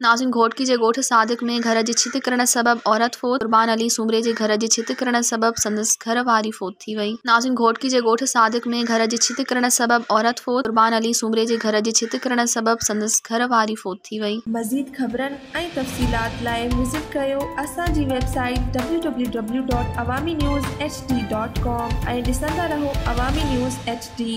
नाज़िम घोटकी जे ॻोठ सादिक में घर जी छित करण सबबि, औरत फोत। क़ुर्बान अली सूमरे जे घर जी छित करण सबबि, संदसि घर वारी फोत थी वई नाज़िम घोटकी जे ॻोठ सादिक में घर जी छित करण सबबि, औरत फोत। क़ुर्बान अली सूमरे जे घर जी छित करण सबबि, संदसि घर वारी फोत थी वई मज़ीद ख़बरनि ऐं तफ़सीलात लाइ विज़िट कयो असांजी वेबसाइट www.awamiNewsHD.com ऐं ॾिसंदा रहो अवामी न्यूज़ एच डी।